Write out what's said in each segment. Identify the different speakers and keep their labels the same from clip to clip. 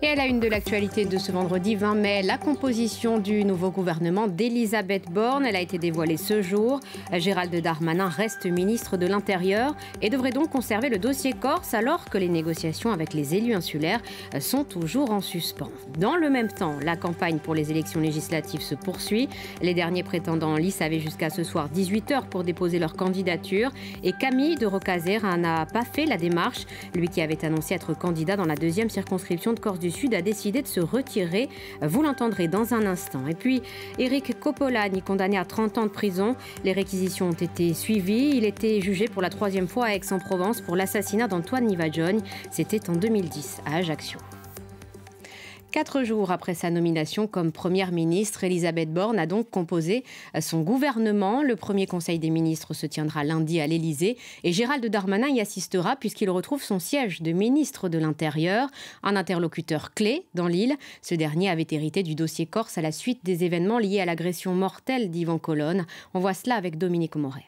Speaker 1: Et à la une de l'actualité de ce vendredi 20 mai, la composition du nouveau gouvernement d'Elisabeth Borne. Elle a été dévoilée ce jour. Gérald Darmanin reste ministre de l'Intérieur et devrait donc conserver le dossier Corse alors que les négociations avec les élus insulaires sont toujours en suspens. Dans le même temps, la campagne pour les élections législatives se poursuit. Les derniers prétendants en lice avaient jusqu'à ce soir 18h pour déposer leur candidature et Camille de Rocazer n'a pas fait la démarche. Lui qui avait annoncé être candidat dans la deuxième circonscription de Corse du Sud a décidé de se retirer. Vous l'entendrez dans un instant. Et puis, Eric Coppolani, condamné à 30 ans de prison. Les réquisitions ont été suivies. Il était jugé pour la troisième fois à Aix-en-Provence pour l'assassinat d'Antoine Nivadjogne. C'était en 2010 à Ajaccio. Quatre jours après sa nomination comme Première ministre, Elisabeth Borne a donc composé son gouvernement. Le premier Conseil des ministres se tiendra lundi à l'Élysée et Gérald Darmanin y assistera puisqu'il retrouve son siège de ministre de l'Intérieur, un interlocuteur clé dans l'île. Ce dernier avait hérité du dossier Corse à la suite des événements liés à l'agression mortelle d'Yvan Colonne. On voit cela avec Dominique Moret.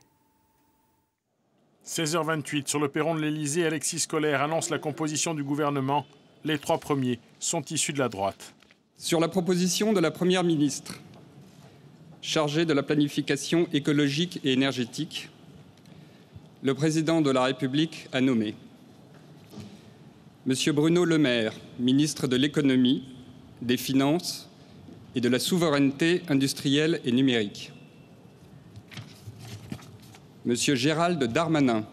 Speaker 2: 16h28, sur le perron de l'Élysée, Alexis Scolaire annonce la composition du gouvernement. Les trois premiers sont issus de la droite.
Speaker 3: Sur la proposition de la Première ministre, chargée de la planification écologique et énergétique, le président de la République a nommé Monsieur Bruno Le Maire, ministre de l'économie, des finances et de la souveraineté industrielle et numérique. Monsieur Gérald Darmanin,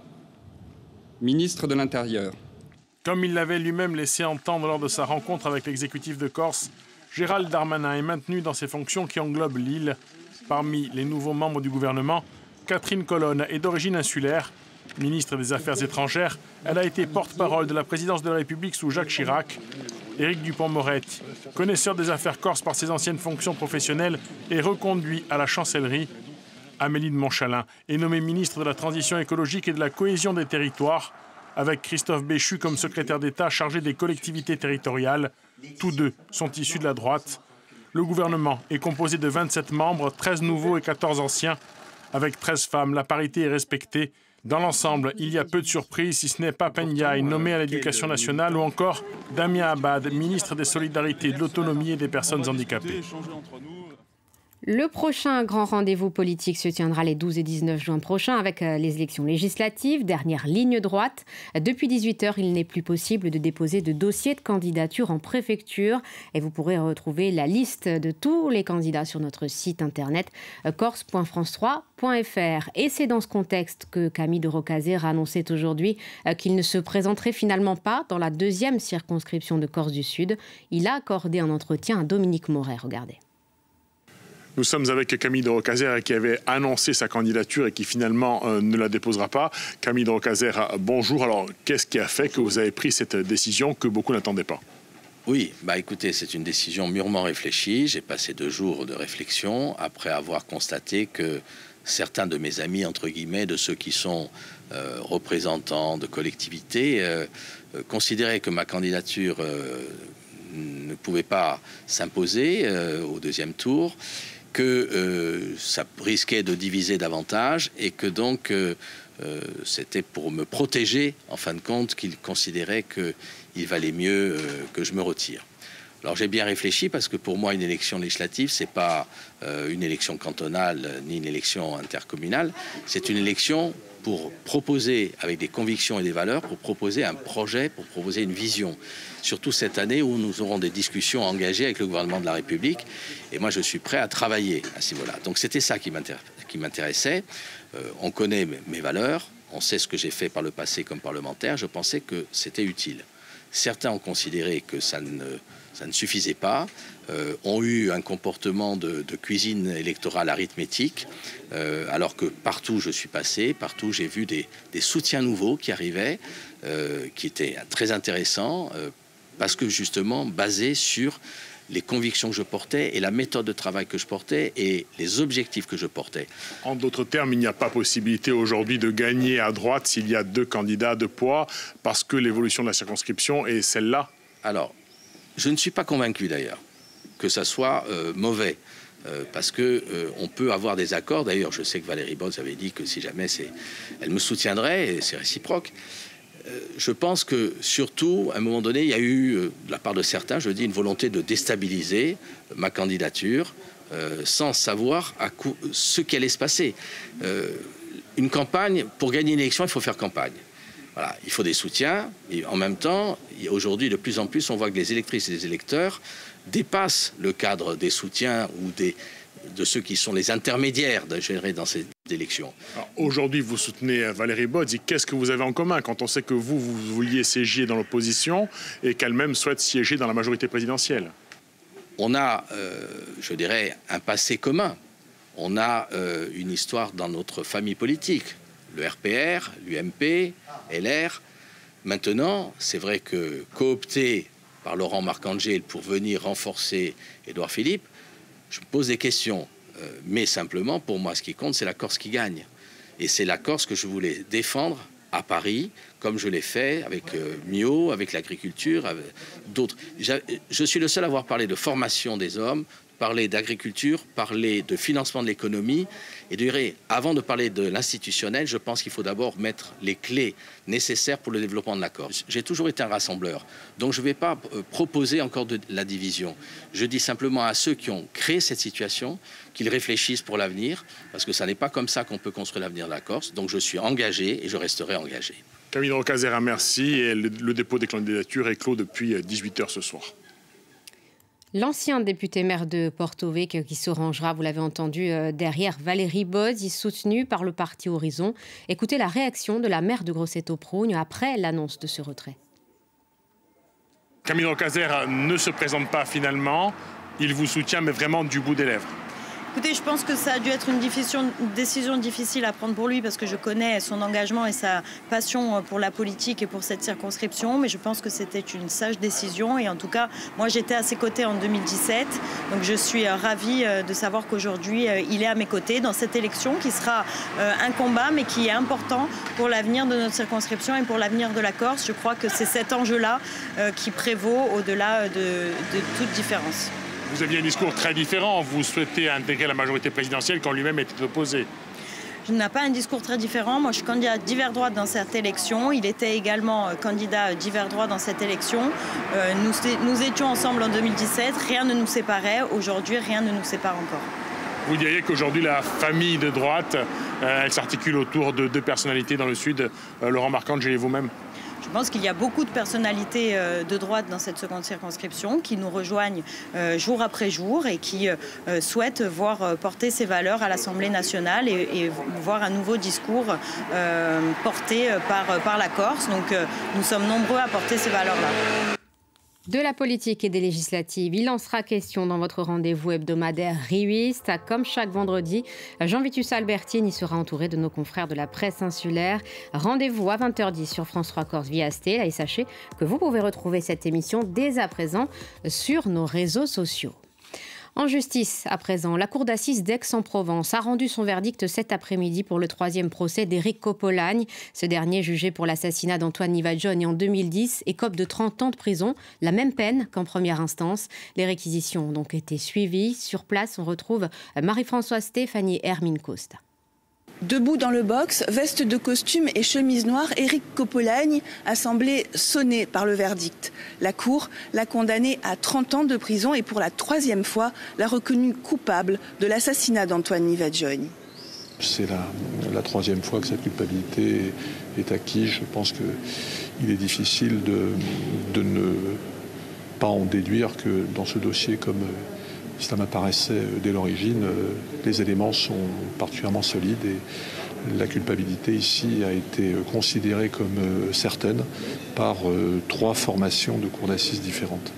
Speaker 3: ministre de l'Intérieur.
Speaker 2: Comme il l'avait lui-même laissé entendre lors de sa rencontre avec l'exécutif de Corse, Gérald Darmanin est maintenu dans ses fonctions qui englobent l'île. Parmi les nouveaux membres du gouvernement, Catherine Colonne est d'origine insulaire. Ministre des Affaires étrangères, elle a été porte-parole de la présidence de la République sous Jacques Chirac. Éric Dupont-Moretti, connaisseur des affaires corses par ses anciennes fonctions professionnelles, est reconduit à la chancellerie. Amélie de Montchalin est nommée ministre de la Transition écologique et de la cohésion des territoires avec Christophe Béchu comme secrétaire d'État chargé des collectivités territoriales. Tous deux sont issus de la droite. Le gouvernement est composé de 27 membres, 13 nouveaux et 14 anciens. Avec 13 femmes, la parité est respectée. Dans l'ensemble, il y a peu de surprises, si ce n'est pas Ndiaye, nommé à l'éducation nationale, ou encore Damien Abad, ministre des Solidarités, de l'Autonomie et des Personnes handicapées.
Speaker 1: Le prochain grand rendez-vous politique se tiendra les 12 et 19 juin prochains avec euh, les élections législatives, dernière ligne droite. Depuis 18h, il n'est plus possible de déposer de dossier de candidature en préfecture et vous pourrez retrouver la liste de tous les candidats sur notre site internet euh, corse.france3.fr. Et c'est dans ce contexte que Camille de Rocazer a annoncé aujourd'hui euh, qu'il ne se présenterait finalement pas dans la deuxième circonscription de Corse du Sud. Il a accordé un entretien à Dominique Moret. Regardez.
Speaker 2: Nous sommes avec Camille de qui avait annoncé sa candidature et qui finalement euh, ne la déposera pas. Camille de bonjour. Alors, qu'est-ce qui a fait que vous avez pris cette décision que beaucoup n'attendaient pas?
Speaker 4: Oui, bah écoutez, c'est une décision mûrement réfléchie. J'ai passé deux jours de réflexion après avoir constaté que certains de mes amis, entre guillemets, de ceux qui sont euh, représentants de collectivités, euh, considéraient que ma candidature ne pouvait pas s'imposer au deuxième tour que euh, ça risquait de diviser davantage et que donc euh, euh, c'était pour me protéger, en fin de compte, qu'il considérait qu'il valait mieux que je me retire. Alors j'ai bien réfléchi parce que pour moi une élection législative c'est pas une élection cantonale ni une élection intercommunale, c'est une élection pour proposer avec des convictions et des valeurs, pour proposer un projet, pour proposer une vision surtout cette année où nous aurons des discussions engagées avec le gouvernement de la République. Et moi, je suis prêt à travailler à ce niveau-là. Donc c'était ça qui m'intéressait. Euh, on connaît mes valeurs, on sait ce que j'ai fait par le passé comme parlementaire. Je pensais que c'était utile. Certains ont considéré que ça ne, ça ne suffisait pas, euh, ont eu un comportement de, cuisine électorale arithmétique, euh, alors que partout je suis passé, partout j'ai vu des, soutiens nouveaux qui arrivaient, qui étaient très intéressants parce que justement basé sur les convictions que je portais et la méthode de travail que je portais et les objectifs que je portais.
Speaker 2: En d'autres termes, il n'y a pas possibilité aujourd'hui de gagner à droite s'il y a deux candidats de poids parce que l'évolution de la circonscription est celle-là?
Speaker 4: Alors, je ne suis pas convaincu d'ailleurs que ça soit euh, mauvais. Euh, parce que euh, peut avoir des accords. D'ailleurs, je sais que Valérie Botz avait dit que si jamais elle me soutiendrait, c'est réciproque. je pense que surtout, à un moment donné, il y a eu, de la part de certains, je dis, une volonté de déstabiliser ma candidature sans savoir ce qui allait se passer. une campagne, pour gagner une élection, il faut faire campagne. Voilà, il faut des soutiens. Et en même temps, aujourd'hui, de plus en plus, on voit que les électrices et les électeurs dépassent le cadre des soutiens ou des, de ceux qui sont les intermédiaires de gérer dans ces élections.
Speaker 2: Aujourd'hui, vous soutenez Valérie Bodz. Qu'est-ce que vous avez en commun quand on sait que vous, vous vouliez siéger dans l'opposition et qu'elle-même souhaite siéger dans la majorité présidentielle?
Speaker 4: On a, euh, je dirais, un passé commun. On a euh, une histoire dans notre famille politique le RPR, l'UMP, LR. Maintenant, c'est vrai que coopté par Laurent Marcangel pour venir renforcer Édouard Philippe, je me pose des questions. Euh, mais simplement, pour moi, ce qui compte, c'est la Corse qui gagne. Et c'est la Corse que je voulais défendre à Paris, comme je l'ai fait avec euh, Mio, avec l'agriculture, d'autres. Je suis le seul à avoir parlé de formation des hommes, parler d'agriculture, parler de financement de l'économie. Et de, avant de parler de l'institutionnel, je pense qu'il faut d'abord mettre les clés nécessaires pour le développement de l'accord. J'ai toujours été un rassembleur, donc je ne vais pas euh, proposer encore de la division. Je dis simplement à ceux qui ont créé cette situation qu'ils réfléchissent pour l'avenir, parce que ce n'est pas comme ça qu'on peut construire l'avenir de la Corse. Donc je suis engagé et je resterai engagé.
Speaker 2: Camille Rocazera, merci. Le dépôt des candidatures est clos depuis 18h euh, ce soir.
Speaker 1: L'ancien député maire de Porto Vecchio qui se rangera, vous l'avez entendu, euh, derrière Valérie Boz, soutenu par le parti Horizon. Écoutez la réaction de la maire de Grosseto-Prougne après l'annonce de ce retrait.
Speaker 2: Camille Rocazer ne se présente pas finalement. Il vous soutient, mais vraiment du bout des lèvres.
Speaker 5: Écoutez, je pense que ça a dû être une, décision difficile à prendre pour lui parce que je connais son engagement et sa passion pour la politique et pour cette circonscription, mais je pense que c'était une sage décision. Et en tout cas, moi j'étais à ses côtés en 2017, donc je suis euh, ravie euh, de savoir qu'aujourd'hui euh, il est à mes côtés dans cette élection qui sera un combat mais qui est important pour l'avenir de notre circonscription et pour l'avenir de la Corse. Je crois que c'est cet enjeu-là qui prévaut au-delà de, de toute différence
Speaker 2: vous aviez un discours très différent. Vous souhaitez intégrer la majorité présidentielle quand lui-même était opposé.
Speaker 5: Je n'ai pas un discours très différent. Moi, je suis candidat divers droite dans cette élection. Il était également euh, candidat divers droit dans cette élection. Euh, nous, nous étions ensemble en 2017. Rien ne nous séparait. Aujourd'hui, rien ne nous sépare encore.
Speaker 2: Vous diriez qu'aujourd'hui, la famille de droite, euh, elle s'articule autour de deux personnalités dans le Sud, Laurent Marcangeli et vous-même?
Speaker 5: Je pense qu'il y a beaucoup de personnalités euh, de droite dans cette seconde circonscription qui nous rejoignent euh, jour après jour et qui euh, souhaitent voir porter ces valeurs à l'Assemblée nationale et, voir un nouveau discours porté par, par la Corse. Donc nous sommes nombreux à porter ces valeurs-là
Speaker 1: de la politique et des législatives. Il en sera question dans votre rendez-vous hebdomadaire Riwist. Comme chaque vendredi, Jean-Vitus Albertine y sera entouré de nos confrères de la presse insulaire. Rendez-vous à 20h10 sur France 3 Corse via Stella et sachez que vous pouvez retrouver cette émission dès à présent sur nos réseaux sociaux. En justice, à présent, la Cour d'assises d'Aix-en-Provence a rendu son verdict cet après-midi pour le troisième procès d'Éric Copolagne. Ce dernier, jugé pour l'assassinat d'Antoine Nivadjone en 2010, écope de 30 ans de prison, la même peine qu'en première instance. Les réquisitions ont donc été suivies. Sur place, on retrouve Marie-Françoise Stéphanie Hermine Costa.
Speaker 6: Debout dans le box, veste de costume et chemise noire, Éric Copolagne a semblé sonné par le verdict. La Cour l'a condamné à 30 ans de prison et pour la troisième fois l'a reconnu coupable de l'assassinat d'Antoine Nivadjogne.
Speaker 7: C'est la, troisième fois que sa culpabilité est acquise. Je pense qu'il est difficile de ne pas en déduire que dans ce dossier comme ça m'apparaissait euh, dès l'origine, euh, les éléments sont particulièrement solides et la culpabilité ici a été euh, considérée comme certaine par trois formations de cours d'assises différentes.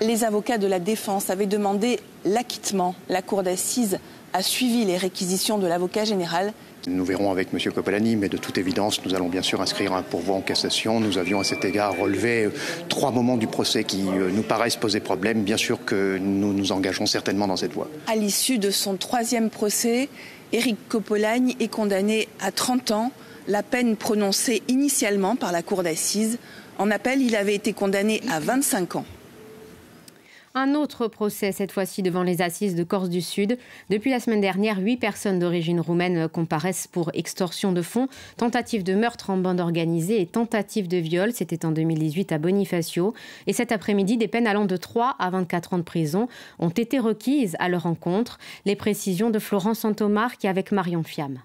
Speaker 6: Les avocats de la défense avaient demandé l'acquittement. La cour d'assises a suivi les réquisitions de l'avocat général
Speaker 8: nous verrons avec M. Copolani, mais de toute évidence, nous allons bien sûr inscrire un pourvoi en cassation. Nous avions à cet égard relevé euh, trois moments du procès qui euh, nous paraissent poser problème. Bien sûr que nous nous engageons certainement dans cette voie.
Speaker 6: À l'issue de son troisième procès, Éric Copolagne est condamné à 30 ans, la peine prononcée initialement par la Cour d'assises. En appel, il avait été condamné à 25 ans.
Speaker 1: Un autre procès, cette fois-ci devant les assises de Corse du Sud. Depuis la semaine dernière, huit personnes d'origine roumaine comparaissent pour extorsion de fonds, tentative de meurtre en bande organisée et tentative de viol. C'était en 2018 à Bonifacio. Et cet après-midi, des peines allant de 3 à 24 ans de prison ont été requises à leur encontre. Les précisions de Florence Santomar qui est avec Marion Fiam.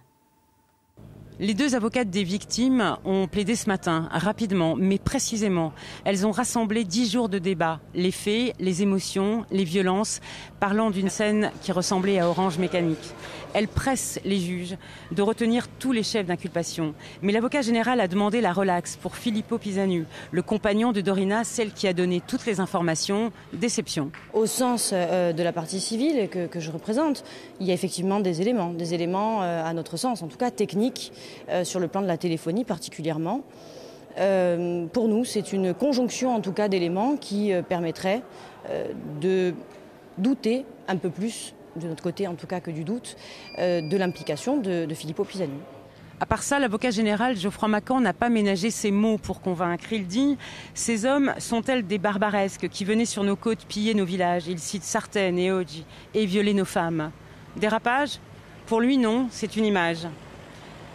Speaker 9: Les deux avocates des victimes ont plaidé ce matin, rapidement, mais précisément. Elles ont rassemblé dix jours de débat. Les faits, les émotions, les violences, parlant d'une scène qui ressemblait à Orange Mécanique. Elles pressent les juges de retenir tous les chefs d'inculpation. Mais l'avocat général a demandé la relaxe pour Filippo Pisanu, le compagnon de Dorina, celle qui a donné toutes les informations. Déception.
Speaker 10: Au sens euh, de la partie civile que, je représente, il y a effectivement des éléments, des éléments euh, à notre sens, en tout cas techniques, sur le plan de la téléphonie particulièrement. Euh, pour nous, c'est une conjonction en tout cas d'éléments qui euh, permettrait euh, de douter un peu plus, de notre côté en tout cas que du doute, euh, de l'implication de, de Filippo Pisani.
Speaker 9: À part ça, l'avocat général Geoffroy Macan n'a pas ménagé ses mots pour convaincre. Il dit Ces hommes sont-elles des barbaresques qui venaient sur nos côtes piller nos villages? Il cite Sartène et Oji et violer nos femmes. Dérapage? Pour lui, non, c'est une image.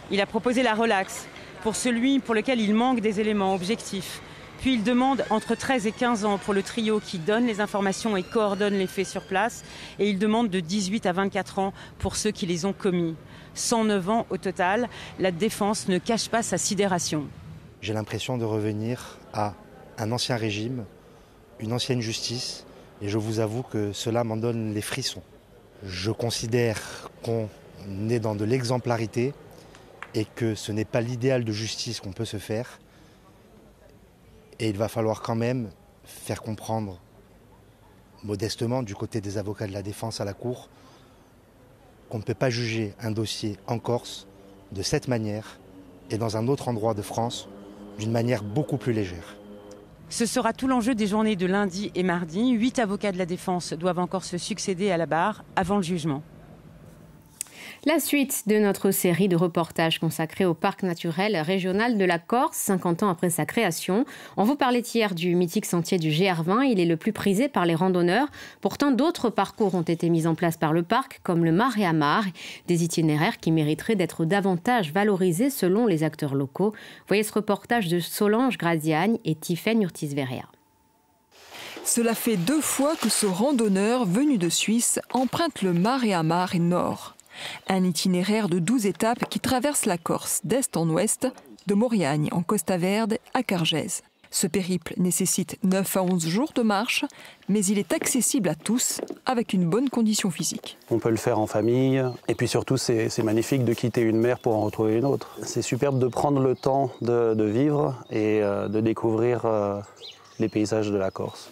Speaker 9: Il a proposé la relaxe pour celui pour lequel il manque des éléments objectifs. Puis il demande entre 13 et 15 ans pour le trio qui donne les informations et coordonne les faits sur place. Et il demande de 18 à 24 ans pour ceux qui les ont commis. 109 ans au total, la défense ne cache pas sa sidération.
Speaker 11: J'ai l'impression de revenir à un ancien régime, une ancienne justice, et je vous avoue que cela m'en donne les frissons. Je considère qu'on est dans de l'exemplarité et que ce n'est pas l'idéal de justice qu'on peut se faire. Et il va falloir quand même faire comprendre modestement du côté des avocats de la défense à la Cour qu'on ne peut pas juger un dossier en Corse de cette manière et dans un autre endroit de France d'une manière beaucoup plus légère.
Speaker 9: Ce sera tout l'enjeu des journées de lundi et mardi. Huit avocats de la défense doivent encore se succéder à la barre avant le jugement.
Speaker 1: La suite de notre série de reportages consacrés au parc naturel régional de la Corse, 50 ans après sa création. On vous parlait hier du mythique sentier du GR20. Il est le plus prisé par les randonneurs. Pourtant, d'autres parcours ont été mis en place par le parc, comme le Mar et Amar, des itinéraires qui mériteraient d'être davantage valorisés selon les acteurs locaux. Voyez ce reportage de Solange Graziagne et Tiffaine Urtis-Verea.
Speaker 12: Cela fait deux fois que ce randonneur venu de Suisse emprunte le Mar et Amar Nord. Un itinéraire de 12 étapes qui traverse la Corse d'est en ouest, de Mauriagne en Costa Verde à Cargèse. Ce périple nécessite 9 à 11 jours de marche, mais il est accessible à tous avec une bonne condition physique.
Speaker 13: On peut le faire en famille, et puis surtout c'est magnifique de quitter une mer pour en retrouver une autre. C'est superbe de prendre le temps de, vivre et euh, de découvrir euh, les paysages de la Corse.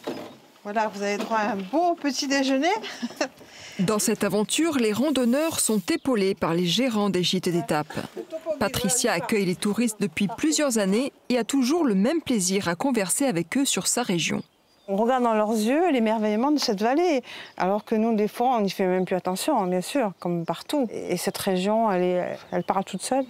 Speaker 14: Voilà, vous avez droit à un beau petit déjeuner.
Speaker 12: Dans cette aventure, les randonneurs sont épaulés par les gérants des gîtes d'étape. Patricia accueille les touristes depuis plusieurs années et a toujours le même plaisir à converser avec eux sur sa région.
Speaker 14: On regarde dans leurs yeux l'émerveillement de cette vallée, alors que nous, des fois, on n'y fait même plus attention, bien sûr, comme partout. Et cette région, elle, est, elle parle toute seule.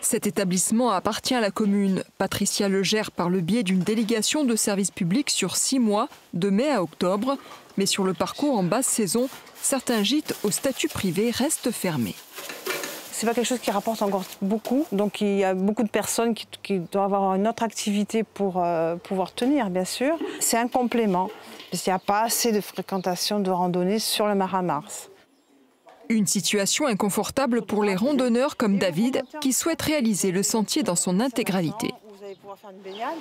Speaker 12: Cet établissement appartient à la commune. Patricia le gère par le biais d'une délégation de service public sur six mois, de mai à octobre. Mais sur le parcours en basse saison, certains gîtes au statut privé restent fermés.
Speaker 14: C'est pas quelque chose qui rapporte encore beaucoup, donc il y a beaucoup de personnes qui, doivent avoir une autre activité pour euh, pouvoir tenir, bien sûr. C'est un complément, parce qu'il n'y a pas assez de fréquentation de randonnée sur le Marin-Mars.
Speaker 12: Une situation inconfortable pour les randonneurs comme David, qui souhaite réaliser le sentier dans son intégralité.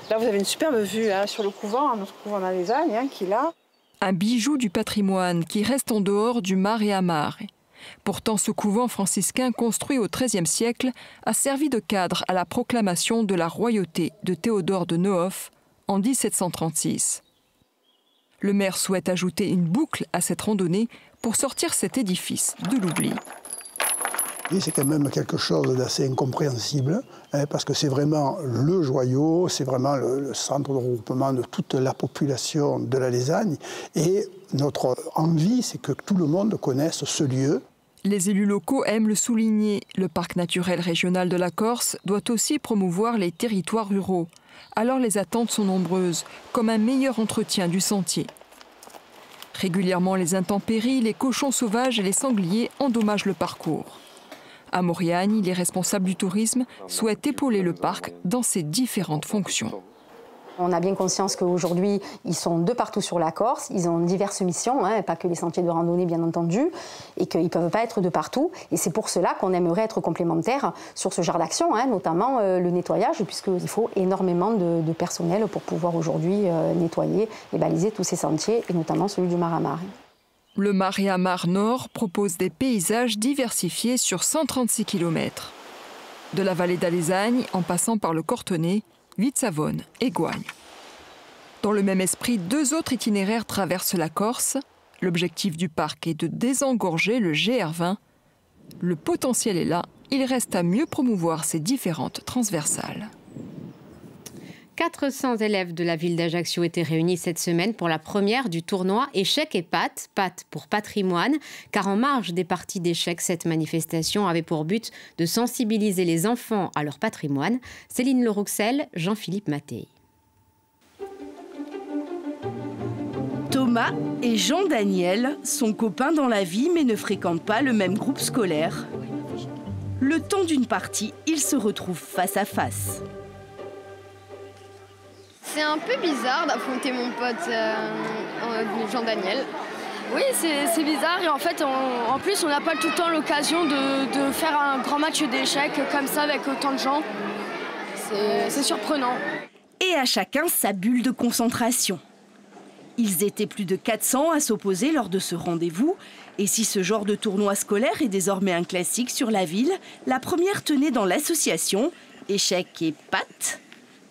Speaker 14: Là, vous avez une superbe vue hein, sur le couvent, notre couvent hein, qui est là.
Speaker 12: Un bijou du patrimoine qui reste en dehors du mar et amar. Pourtant, ce couvent franciscain construit au XIIIe siècle a servi de cadre à la proclamation de la royauté de Théodore de Nehoff en 1736. Le maire souhaite ajouter une boucle à cette randonnée pour sortir cet édifice de l'oubli.
Speaker 15: C'est quand même quelque chose d'assez incompréhensible, hein, parce que c'est vraiment le joyau, c'est vraiment le, le, centre de regroupement de toute la population de la Lésagne. Et notre envie, c'est que tout le monde connaisse ce lieu.
Speaker 12: Les élus locaux aiment le souligner. Le parc naturel régional de la Corse doit aussi promouvoir les territoires ruraux. Alors les attentes sont nombreuses, comme un meilleur entretien du sentier. Régulièrement, les intempéries, les cochons sauvages et les sangliers endommagent le parcours. À Mauriagne, les responsables du tourisme souhaitent épauler le parc dans ses différentes fonctions.
Speaker 16: On a bien conscience qu'aujourd'hui, ils sont de partout sur la Corse, ils ont diverses missions, hein, pas que les sentiers de randonnée bien entendu, et qu'ils ne peuvent pas être de partout. Et c'est pour cela qu'on aimerait être complémentaires sur ce genre d'action, hein, notamment euh, le nettoyage, puisqu'il faut énormément de, personnel pour pouvoir aujourd'hui euh, nettoyer et baliser tous ces sentiers, et notamment celui du Maramar.
Speaker 12: Le Maréamar Nord propose des paysages diversifiés sur 136 km. De la vallée d'Alesagne en passant par le Cortenay, Vite-Savonne et Goigne. Dans le même esprit, deux autres itinéraires traversent la Corse. L'objectif du parc est de désengorger le GR20. Le potentiel est là, il reste à mieux promouvoir ces différentes transversales.
Speaker 1: 400 élèves de la ville d'Ajaccio étaient réunis cette semaine pour la première du tournoi Échecs et Pâtes, Pâtes pour patrimoine, car en marge des parties d'échecs, cette manifestation avait pour but de sensibiliser les enfants à leur patrimoine. Céline Lerouxel, Jean-Philippe Mattei.
Speaker 17: Thomas et Jean-Daniel sont copains dans la vie mais ne fréquentent pas le même groupe scolaire. Le temps d'une partie, ils se retrouvent face à face.
Speaker 18: C'est un peu bizarre d'affronter mon pote euh, Jean-Daniel. Oui, c'est bizarre et en fait, en plus, on n'a pas tout le temps l'occasion de, faire un grand match d'échecs comme ça avec autant de gens. C'est surprenant.
Speaker 17: Et à chacun sa bulle de concentration. Ils étaient plus de 400 à s'opposer lors de ce rendez-vous. Et si ce genre de tournoi scolaire est désormais un classique sur la ville, la première tenait dans l'association Échecs et Pâtes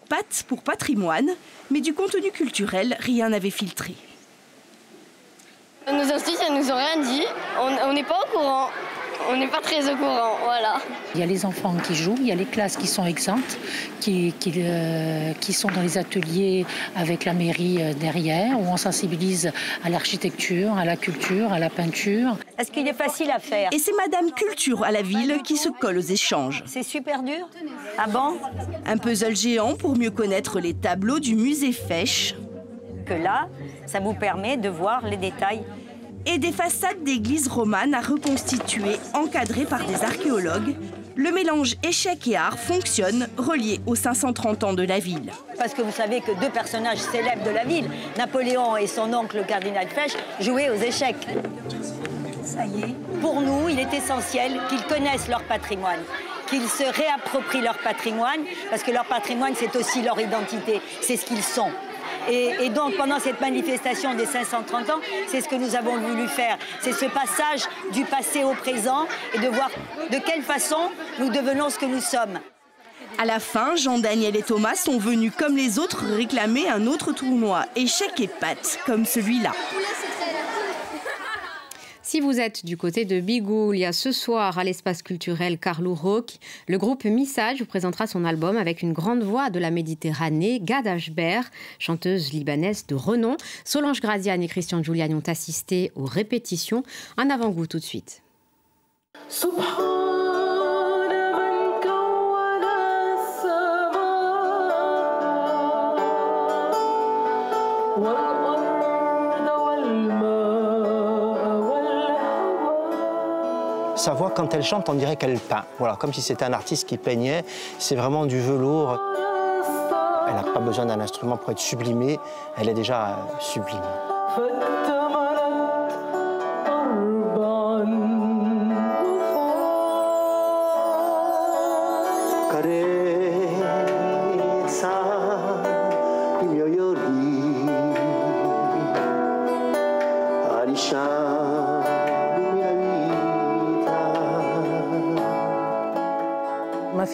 Speaker 17: pâte pour patrimoine, mais du contenu culturel, rien n'avait filtré.
Speaker 18: Nos astuces, elles nous ont rien dit. On n'est pas au courant. On n'est pas très au courant, voilà.
Speaker 19: Il y a les enfants qui jouent, il y a les classes qui sont exemptes, qui, qui, euh, qui sont dans les ateliers avec la mairie euh, derrière, où on sensibilise à l'architecture, à la culture, à la peinture.
Speaker 20: Est-ce qu'il est facile à faire
Speaker 17: Et c'est Madame Culture à la ville qui se colle aux échanges.
Speaker 20: C'est super dur Ah bon
Speaker 17: Un puzzle géant pour mieux connaître les tableaux du musée Fèche.
Speaker 20: Que là, ça vous permet de voir les détails
Speaker 17: et des façades d'églises romanes à reconstituer, encadrées par des archéologues. Le mélange échec et art fonctionne, relié aux 530 ans de la ville.
Speaker 20: Parce que vous savez que deux personnages célèbres de la ville, Napoléon et son oncle le cardinal Fesch, jouaient aux échecs. Ça y est. Pour nous, il est essentiel qu'ils connaissent leur patrimoine qu'ils se réapproprient leur patrimoine, parce que leur patrimoine, c'est aussi leur identité, c'est ce qu'ils sont. Et, donc, pendant cette manifestation des 530 ans, c'est ce que nous avons voulu faire. C'est ce passage du passé au présent et de voir de quelle façon nous devenons ce que nous sommes.
Speaker 17: À la fin, Jean-Daniel et Thomas sont venus comme les autres réclamer un autre tournoi, échec et pâte, comme celui-là.
Speaker 1: Si vous êtes du côté de Bigou, il y a ce soir à l'espace culturel Carlo Rock, le groupe Missage vous présentera son album avec une grande voix de la Méditerranée, Gad Ashber, chanteuse libanaise de renom. Solange Graziane et Christian Giuliani ont assisté aux répétitions. Un avant-goût tout de suite.
Speaker 21: Sa voix, quand elle chante, on dirait qu'elle peint. Voilà, comme si c'était un artiste qui peignait. C'est vraiment du velours. Elle n'a pas besoin d'un instrument pour être sublimée. Elle est déjà euh, sublimée.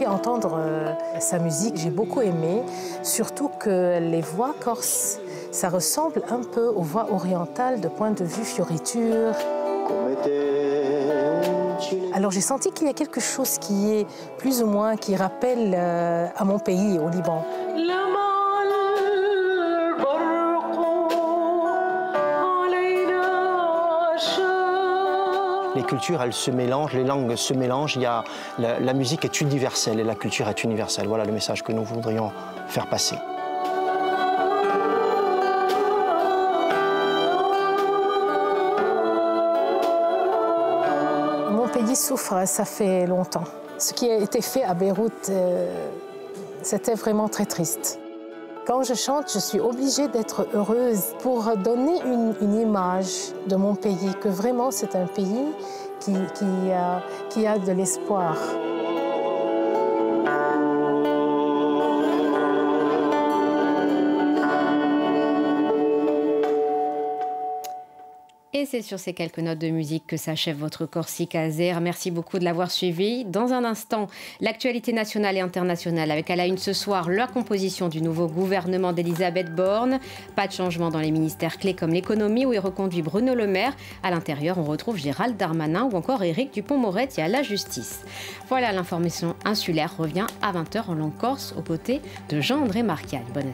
Speaker 22: Entendre euh, sa musique, j'ai beaucoup aimé, surtout que les voix corses, ça ressemble un peu aux voix orientales de point de vue fioriture. Alors j'ai senti qu'il y a quelque chose qui est plus ou moins qui rappelle euh, à mon pays, au Liban.
Speaker 21: les cultures, elles se mélangent, les langues se mélangent. La, musique est universelle et la culture est universelle. Voilà le message que nous voudrions faire passer.
Speaker 22: Mon pays souffre, ça fait longtemps. Ce qui a été fait à Beyrouth, euh, c'était vraiment très triste. Quand je chante, je suis obligée d'être heureuse pour donner une, image de mon pays, que vraiment c'est un pays qui, qui a de l'espoir.
Speaker 1: C'est sur ces quelques notes de musique que s'achève votre Corsica Azer. Merci beaucoup de l'avoir suivi. Dans un instant, l'actualité nationale et internationale avec à la une ce soir la composition du nouveau gouvernement d'Elisabeth Borne. Pas de changement dans les ministères clés comme l'économie où est reconduit Bruno Le Maire. À l'intérieur, on retrouve Gérald Darmanin ou encore Éric Dupont-Moretti à la justice. Voilà, l'information insulaire revient à 20h en langue corse aux côtés de Jean-André Marquial. Bonne.